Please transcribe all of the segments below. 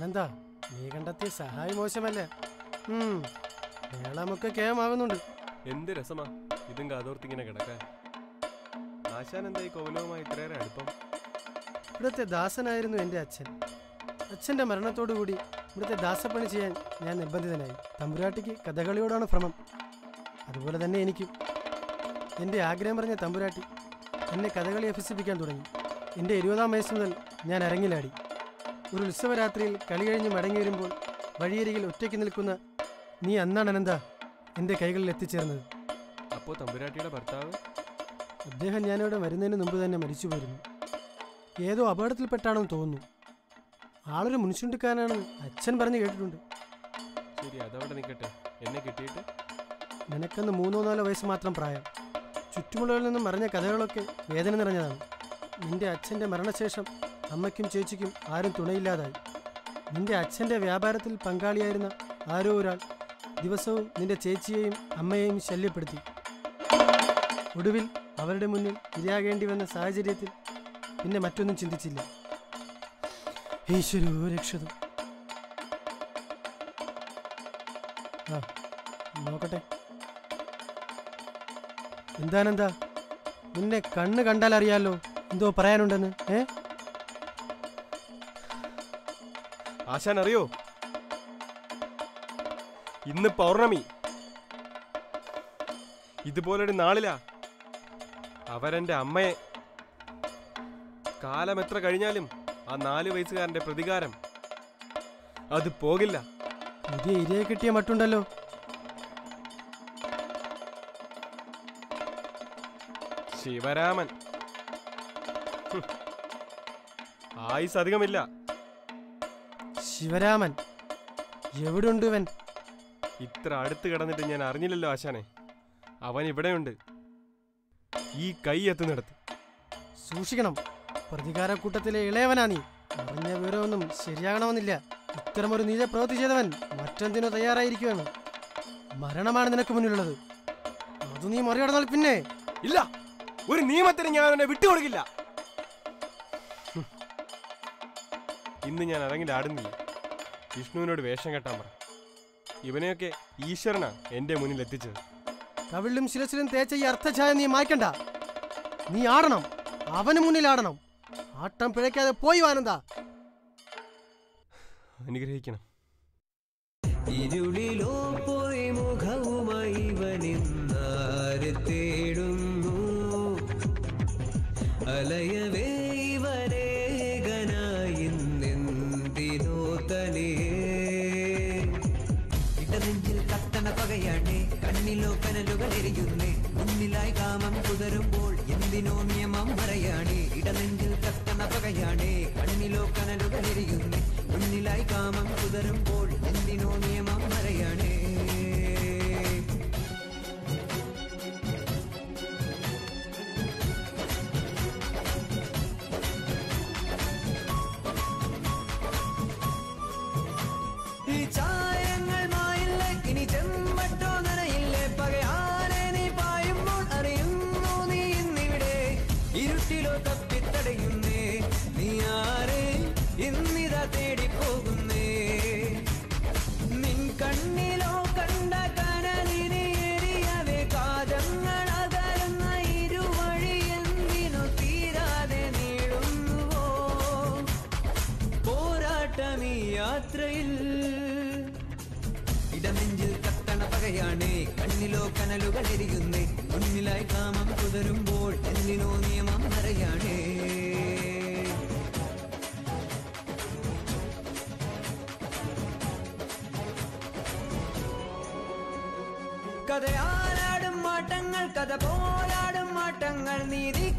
ആനന്ദ നീ കണ്ടെത്തിയ സഹായം മോശമല്ല? വേളാമൊക്കെ കേമാകുന്നുണ്ട്. എന്ത് രസമാ. ഇതും കാതോർത്തിങ്ങനെ കിടക്കാൻ. ആശാൻ എന്താ ഈ കോവിലവുമായി ഇത്രയേറെ അടുപ്പം? ഇവിടുത്തെ ദാസനായിരുന്നു എന്റെ അച്ഛൻ. അച്ഛന്റെ മരണത്തോടുകൂടി ഇവിടുത്തെ ദാസപ്പണി ചെയ്യാൻ ഞാൻ നിർബന്ധിതനായി തമ്പുരാട്ടിക്ക് കഥകളിയോടാണ് ഭ്രമം. അതുപോലെ തന്നെ എനിക്കും. എന്റെ ആഗ്രഹം പറഞ്ഞ തമ്പുരാട്ടി എന്നെ കഥകളി അഭ്യസിപ്പിക്കാൻ തുടങ്ങി. എന്റെ ഇരുപതാം വയസ്സ് മുതൽ ഞാൻ അരങ്ങിലാടി. ഒരു ഉത്സവരാത്രിയിൽ കളി കഴിഞ്ഞ് മടങ്ങി വരുമ്പോൾ വഴിയരികിൽ ഒറ്റയ്ക്ക് നിൽക്കുന്ന നീ അന്നാണ് അനന്ത എന്റെ കൈകളിൽ എത്തിച്ചേർന്നത്. അപ്പോൾ തമ്പുരാട്ടിയുടെ ഭർത്താവ്? അദ്ദേഹം ഞാനിവിടെ വരുന്നതിന് മുമ്പ് തന്നെ മരിച്ചു പോയിരുന്നു. ഏതോ അപകടത്തിൽപ്പെട്ടാണെന്ന് തോന്നുന്നു. ആളൊരു മുൻചുണ്ടിക്കാരനാണെന്ന് അച്ഛൻ പറഞ്ഞു കേട്ടിട്ടുണ്ട്. ശരി അതവിടെ നിൽക്കട്ടെ. എന്നെ കിട്ടിയിട്ട്? നിനക്കന്ന് മൂന്നോ നാലോ വയസ്സ് മാത്രം പ്രായം. ചുറ്റുമുള്ളവരിൽ നിന്നും മറിഞ്ഞ കഥകളൊക്കെ വേദന നിറഞ്ഞതാണ്. നിന്റെ അച്ഛന്റെ മരണശേഷം അമ്മയ്ക്കും ചേച്ചിക്കും ആരും തുണയില്ലാതായി. നിന്റെ അച്ഛന്റെ വ്യാപാരത്തിൽ പങ്കാളിയായിരുന്ന ആരോ ഒരാൾ ദിവസവും നിന്റെ ചേച്ചിയെയും അമ്മയെയും ശല്യപ്പെടുത്തി. ഒടുവിൽ അവരുടെ മുന്നിൽ ഇരയാകേണ്ടി വന്ന സാഹചര്യത്തിൽ പിന്നെ മറ്റൊന്നും ചിന്തിച്ചില്ല. ഈശ്വരോ രക്ഷതും. ആ നോക്കട്ടെ. എന്താണെന്താ? നിന്നെ കണ്ണ് കണ്ടാൽ അറിയാലോ എന്തോ പറയാനുണ്ടെന്ന് ഏ? ആശാൻ അറിയോ? ഇന്ന് പൗർണമി. ഇതുപോലൊരു നാളിലാ അവരെ അമ്മയെ. കാലം എത്ര കഴിഞ്ഞാലും ആ നാല് വയസ്സുകാരന്റെ പ്രതികാരം അത് പോകില്ല. പുതിയ ഇരയെ കിട്ടിയ മട്ടുണ്ടല്ലോ. ശിവരാമൻ. ആയുസ് അധികമില്ല. ശിവരാമൻ. എവിടുണ്ട് ഇവൻ? ഇത്ര അടുത്ത് കിടന്നിട്ട് ഞാൻ അറിഞ്ഞില്ലല്ലോ ആശാനെ. അവൻ ഇവിടെയുണ്ട്. ഈ കൈ എത്തുന്നിടത്ത്. സൂക്ഷിക്കണം. പ്രതികാരക്കൂട്ടത്തിലെ ഇളയവനാ നീ. അറിഞ്ഞ വിവരമൊന്നും ശരിയാകണമെന്നില്ല. ഇത്തരമൊരു നീല പ്രവൃത്തി ചെയ്തവൻ മറ്റെന്തിനോ തയ്യാറായിരിക്കുകയാണ് മരണമാണ് നിനക്ക് മുന്നിലുള്ളത്. അത് നീ മറികടന്നാൽ പിന്നെ. ഇല്ല. ഒരു നിയമത്തിന് ഞാൻ അവനെ വിട്ടുകൊടുക്കില്ല. ഇന്ന് ഞാൻ അരങ്ങിൽ ആടുന്നില്ല. വിഷ്ണുവിനോട് വേഷം കെട്ടാൻ പറ. ഇവനെയൊക്കെ ഈശ്വരനാ എന്റെ മുന്നിൽ എത്തിച്ചത്. കവിളിലും ശിരസിലും തേച്ച ഈ അർത്ഥഛായ നീ മായ്ക്കണ്ട. നീ ആടണം. അവന് മുന്നിൽ ആടണം. ആട്ടം പിഴയ്ക്കാതെ പോയി വാനന്ദ. അനുഗ്രഹിക്കണം. ഇരുളിലോ പോയി എരിയുന്നേ മുന്നിലായി കാമം കുതരുമ്പോൾ എന്തിനോ നിയമം മറയാണേ ഇടനെഞ്ചിൽ കത്തണ പകയാണേ കണ്ണിലോ കനലുകൾ എരിയുന്നേ മുന്നിലായി കാമം കുതരുമ്പോൾ എന്തിനോ നിയമം യാത്രയിൽ. ഇടനെഞ്ചിൽ കത്തണ പകയാണ്. കണ്ണിലോ കനലുകൾ എരിയുന്നേ. മുന്നിലായി കാമം കുതരുമ്പോൾ എന്തിനോ നിയമം മറയാണേ. കഥയാലാടും മാട്ടങ്ങൾ കഥ പോലാടും മാട്ടങ്ങൾ നീതിക്കനി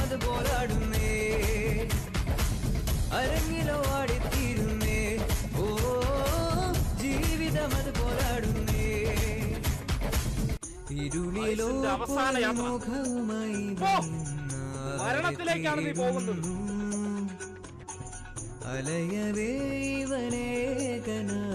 അത് പോലാടുന്നേ അരങ്ങിലോ ആടിത്തീരുന്നേ ഓ ജീവിതം അത് പോലാടുന്നേ ഇരുളിലോ അവസാന മുഖവുമായി മരണത്തിലേക്കാണ് നീ പോകുന്നത്. അലയവേ ഇവനേകനായി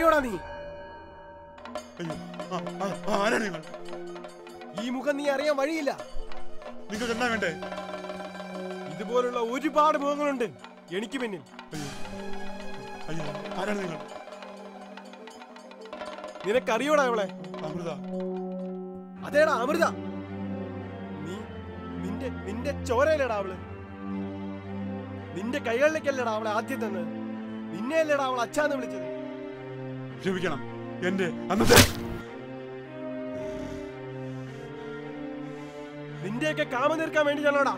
അറിയോടാ നീ? ഈ മുഖം നീ അറിയാൻ വഴിയില്ല. നിങ്ങൾക്ക് വേണ്ടേ? ഇതുപോലുള്ള ഒരുപാട് മുഖങ്ങളുണ്ട് എനിക്ക് പിന്നിൽ. നിനക്കറിയോടാ അവളെ? അമൃത. അതേടാ അമൃത. നീ നിന്റെ നിന്റെ ചോരയിലടാ അവൾ. നിന്റെ കൈകളിലേക്കല്ലടാ അവളെ ആദ്യം തന്നത് നിന്നെ അല്ലേടാ അവൾ അച്ഛാന്ന് വിളിച്ചത്. ക്ഷമിക്കണം. എന്റെ അന്നത്തെ നിന്റെയൊക്കെ കാമ തീർക്കാൻ വേണ്ടി ഞാനോടാ.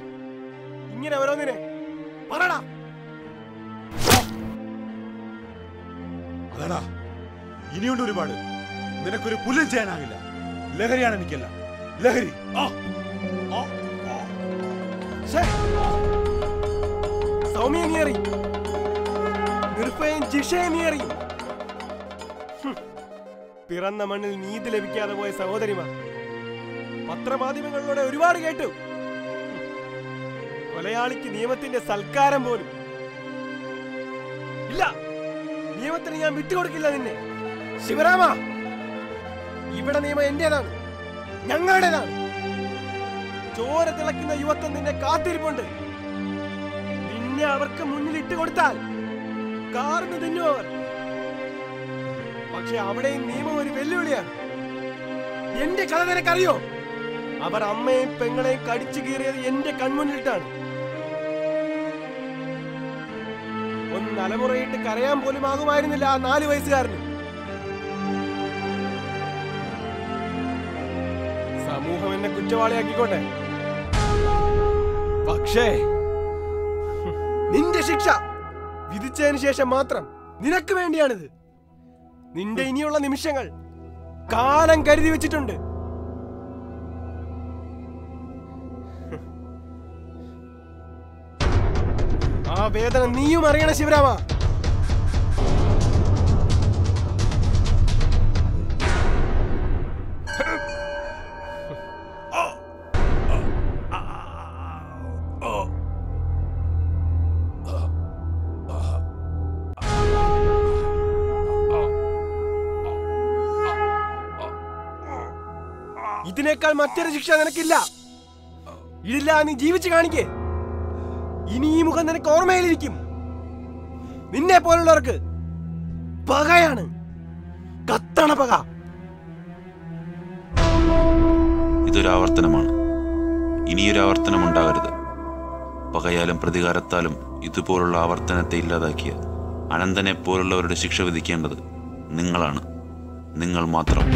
ഇങ്ങനെ ഓരോന്നിനെ. പറടാ. അതാടാ ഇനിയുണ്ട് ഒരുപാട്. നിനക്കൊരു പുല്ലും ചെയ്യാനാകില്ല. ലഹരിയാണ് എനിക്കല്ല. ലഹരി. സൗമ്യ നീ നിർഭയം ജിഷയെ നീ. പിറന്ന മണ്ണിൽ നീതി ലഭിക്കാതെ പോയ സഹോദരിമാർ. പത്രമാധ്യമങ്ങളിലൂടെ ഒരുപാട് കേട്ടു. കൊലയാളിക്ക് നിയമത്തിന്റെ സൽക്കാരം പോലും. ഇല്ല നിയമത്തിന് ഞാൻ വിട്ടുകൊടുക്കില്ല നിന്നെ. ശിവരാമ ഇവിടെ നിയമം എന്റേതാണ്? ഞങ്ങളുടേതാണ്. ചോര തിളക്കുന്ന യുവത്വം നിന്നെ കാത്തിരിപ്പുണ്ട്. നിന്നെ അവർക്ക് മുന്നിൽ ഇട്ടുകൊടുത്താൽ കാർന്ന് തിന്നു അവർ പക്ഷെ അവിടെയും നിയമം ഒരു വെല്ലുവിളിയാണ്. എന്റെ കഥ നിനക്കറിയോ? അവർ അമ്മയും പെങ്ങളെയും കടിച്ചു കീറിയത് എന്റെ കൺമുന്നിലിട്ടാണ്. ഒന്ന് തലമുറയിട്ട് കരയാൻ പോലും ആകുമായിരുന്നില്ല ആ നാല് വയസ്സുകാരന്. സമൂഹം എന്നെ കുറ്റവാളിയാക്കിക്കോട്ടെ. പക്ഷേ നിന്റെ ശിക്ഷ വിധിച്ചതിന് ശേഷം മാത്രം നിനക്ക് വേണ്ടിയാണിത്. നിന്റെ ഇനിയുള്ള നിമിഷങ്ങൾ കാലം കരുതി വെച്ചിട്ടുണ്ട്. ആ വേദന നീയും അറിയണം ശിവരാമ. ഇതിനേക്കാൾ മറ്റൊരു ശിക്ഷ നിനക്കില്ല. ഇതില്ല നീ ജീവിച്ചു കാണിക്കേ. ഇനി ഈ മുഖം നിനക്ക് ഓർമ്മയിലിരിക്കും. നിന്നെ പോലുള്ളവർക്ക് പകയാണ്. കത്തണ പക. ഇതൊരു ആവർത്തനമാണ്. ഇനിയൊരു ആവർത്തനം ഉണ്ടാകരുത്. പകയാലും പ്രതികാരത്താലും ഇതുപോലുള്ള ആവർത്തനത്തെ ഇല്ലാതാക്കിയ അനന്തനെ പോലുള്ളവരുടെ ശിക്ഷ വിധിക്കേണ്ടത് നിങ്ങളാണ്. നിങ്ങൾ മാത്രം.